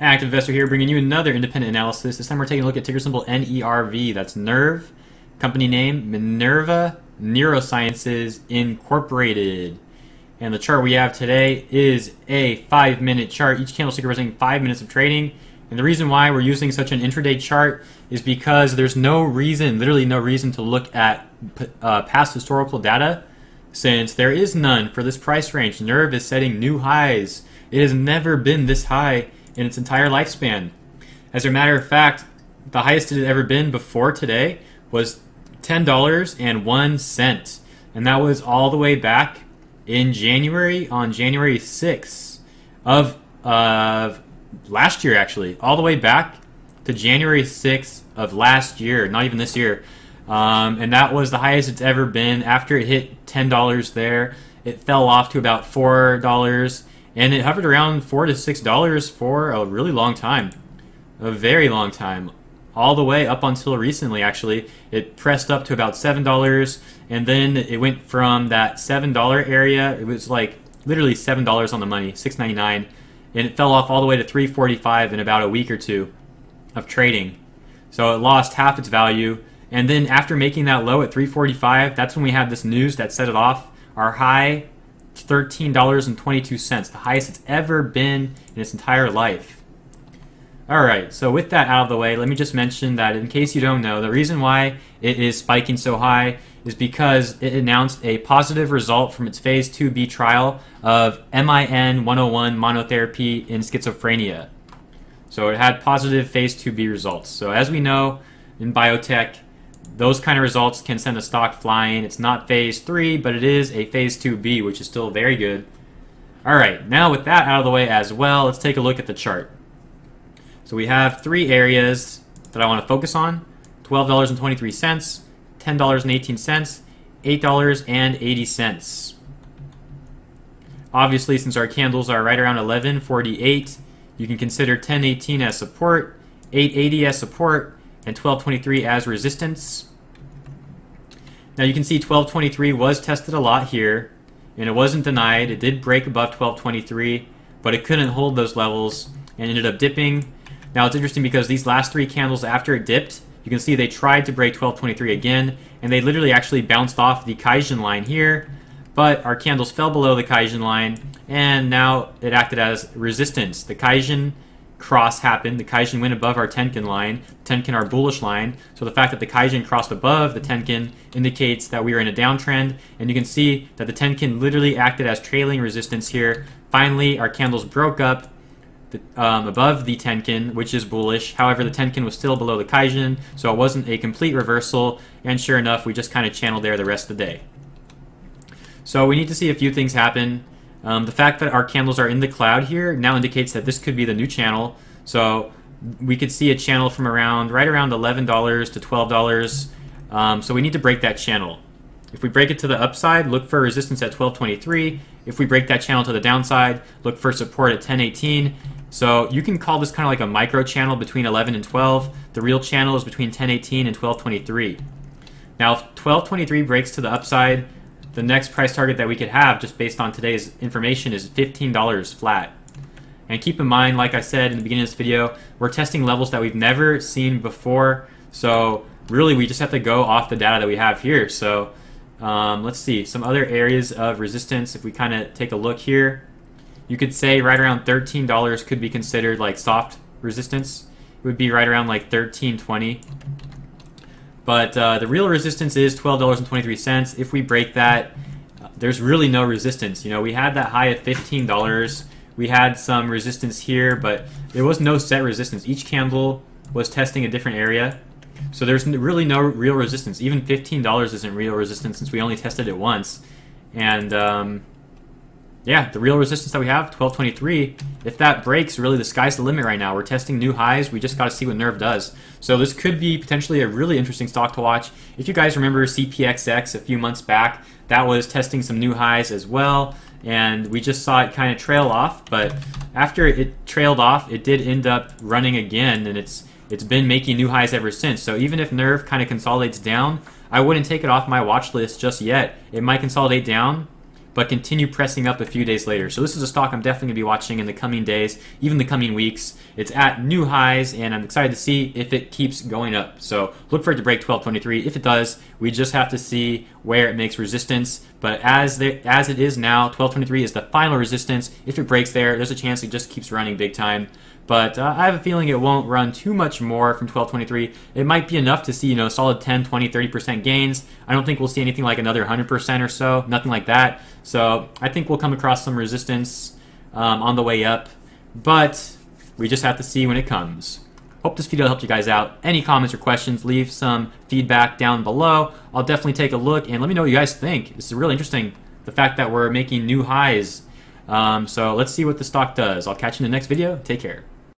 Active Investor here, bringing you another independent analysis. This time we're taking a look at ticker symbol NERV. That's Nerve. Company name Minerva Neurosciences Incorporated. And the chart we have today is a five minute chart. Each candlestick representing five minutes of trading. And the reason why we're using such an intraday chart is because there's no reason, literally no reason, to look at uh, past historical data since there is none for this price range. NERV is setting new highs. It has never been this high in its entire lifespan. As a matter of fact, the highest it had ever been before today was $10.01. And that was all the way back in January, on January 6th of, of last year, actually. All the way back to January 6th of last year, not even this year. Um, and that was the highest it's ever been. After it hit $10 there, it fell off to about $4 and it hovered around four to six dollars for a really long time, a very long time, all the way up until recently. Actually, it pressed up to about seven dollars, and then it went from that seven dollar area. It was like literally seven dollars on the money, six ninety nine, and it fell off all the way to three forty five in about a week or two of trading. So it lost half its value. And then after making that low at 345, that's when we had this news that set it off. Our high $13.22, the highest it's ever been in its entire life. Alright, so with that out of the way, let me just mention that in case you don't know, the reason why it is spiking so high is because it announced a positive result from its Phase 2b trial of MIN 101 monotherapy in schizophrenia. So it had positive Phase 2b results. So as we know in biotech, those kind of results can send a stock flying. It's not phase 3, but it is a phase 2B, which is still very good. Alright, now with that out of the way as well, let's take a look at the chart. So we have three areas that I want to focus on. $12.23, $10.18, $8.80. Obviously, since our candles are right around 11.48, you can consider 10.18 as support, 8.80 as support, and 12.23 as resistance. Now you can see 1223 was tested a lot here, and it wasn't denied. It did break above 1223, but it couldn't hold those levels and ended up dipping. Now it's interesting because these last three candles after it dipped, you can see they tried to break 1223 again, and they literally actually bounced off the Kijun line here, but our candles fell below the Kijun line, and now it acted as resistance. The Kijun cross happened. The Kijun went above our Tenkan line, Tenkan our bullish line. So the fact that the Kijun crossed above the Tenkan indicates that we are in a downtrend. And you can see that the Tenkan literally acted as trailing resistance here. Finally, our candles broke up the, um, above the Tenkan, which is bullish. However, the Tenkan was still below the Kijun, so it wasn't a complete reversal. And sure enough, we just kind of channeled there the rest of the day. So we need to see a few things happen. Um, the fact that our candles are in the cloud here now indicates that this could be the new channel. So we could see a channel from around right around $11 to $12. Um, so we need to break that channel. If we break it to the upside, look for resistance at 1223. If we break that channel to the downside, look for support at 1018. So you can call this kind of like a micro channel between 11 and 12. The real channel is between 1018 and 1223. Now, if 1223 breaks to the upside, the next price target that we could have just based on today's information is $15 flat. And keep in mind, like I said in the beginning of this video, we're testing levels that we've never seen before. So really, we just have to go off the data that we have here. So um, let's see, some other areas of resistance. If we kind of take a look here, you could say right around $13 could be considered like soft resistance. It would be right around like 13.20. But uh, the real resistance is $12.23. If we break that, there's really no resistance. You know, we had that high of $15. We had some resistance here, but there was no set resistance. Each candle was testing a different area. So there's really no real resistance. Even $15 isn't real resistance since we only tested it once. And um, yeah, the real resistance that we have, 1223, if that breaks, really the sky's the limit right now. We're testing new highs. We just got to see what NERV does. So this could be potentially a really interesting stock to watch. If you guys remember CPXX a few months back, that was testing some new highs as well. And we just saw it kind of trail off. But after it trailed off, it did end up running again. And it's it's been making new highs ever since. So even if NERV kind of consolidates down, I wouldn't take it off my watch list just yet. It might consolidate down but continue pressing up a few days later. So this is a stock I'm definitely going to be watching in the coming days, even the coming weeks. It's at new highs, and I'm excited to see if it keeps going up. So look for it to break 1223. If it does, we just have to see where it makes resistance. But as as it is now, 1223 is the final resistance. If it breaks there, there's a chance it just keeps running big time. But uh, I have a feeling it won't run too much more from 1223. It might be enough to see, you know, solid 10, 20, 30% gains. I don't think we'll see anything like another 100% or so, nothing like that. So I think we'll come across some resistance um, on the way up. But we just have to see when it comes. Hope this video helped you guys out. Any comments or questions, leave some feedback down below. I'll definitely take a look and let me know what you guys think. This is really interesting, the fact that we're making new highs. Um, so let's see what the stock does. I'll catch you in the next video. Take care.